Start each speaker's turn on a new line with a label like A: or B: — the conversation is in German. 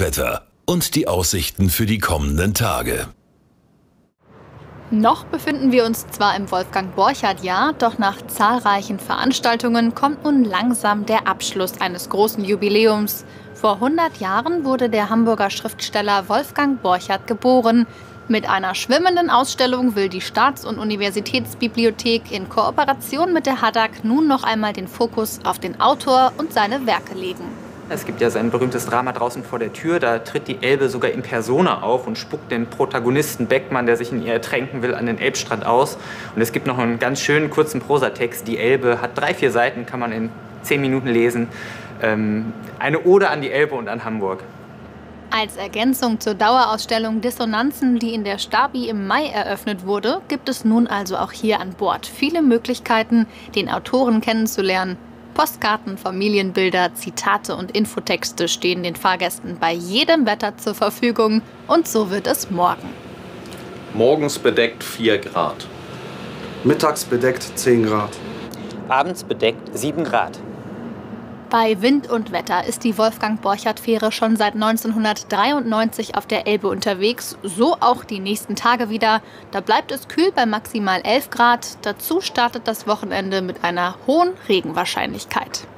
A: Wetter und die Aussichten für die kommenden Tage.
B: Noch befinden wir uns zwar im Wolfgang-Borchardt-Jahr, doch nach zahlreichen Veranstaltungen kommt nun langsam der Abschluss eines großen Jubiläums. Vor 100 Jahren wurde der Hamburger Schriftsteller Wolfgang Borchardt geboren. Mit einer schwimmenden Ausstellung will die Staats- und Universitätsbibliothek in Kooperation mit der Haddock nun noch einmal den Fokus auf den Autor und seine Werke legen.
C: Es gibt ja sein berühmtes Drama draußen vor der Tür. Da tritt die Elbe sogar in Persona auf und spuckt den Protagonisten Beckmann, der sich in ihr ertränken will, an den Elbstrand aus. Und es gibt noch einen ganz schönen kurzen Prosatext. Die Elbe hat drei, vier Seiten, kann man in zehn Minuten lesen. Ähm, eine Ode an die Elbe und an Hamburg.
B: Als Ergänzung zur Dauerausstellung Dissonanzen, die in der Stabi im Mai eröffnet wurde, gibt es nun also auch hier an Bord viele Möglichkeiten, den Autoren kennenzulernen Postkarten, Familienbilder, Zitate und Infotexte stehen den Fahrgästen bei jedem Wetter zur Verfügung und so wird es morgen.
D: Morgens bedeckt 4 Grad.
E: Mittags bedeckt 10 Grad.
F: Abends bedeckt 7 Grad.
B: Bei Wind und Wetter ist die Wolfgang-Borchardt-Fähre schon seit 1993 auf der Elbe unterwegs, so auch die nächsten Tage wieder. Da bleibt es kühl bei maximal 11 Grad. Dazu startet das Wochenende mit einer hohen Regenwahrscheinlichkeit.